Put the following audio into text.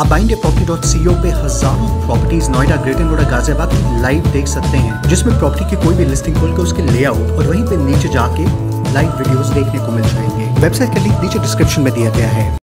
आप बाइंड property dot C पे हज़ारों प्रॉपर्टीज़ नोएडा, ग्रेटर नोएडा, गाजियाबाद की लाइव देख सकते हैं, जिसमें प्रॉपर्टी की कोई भी लिस्टिंग खोल कर उसके लेआउट और वहीं पे नीचे जाके लाइव वीडियोस देखने को मिल जाएँगे। वेबसाइट का लिंक नीचे डिस्क्रिप्शन में दिया गया है।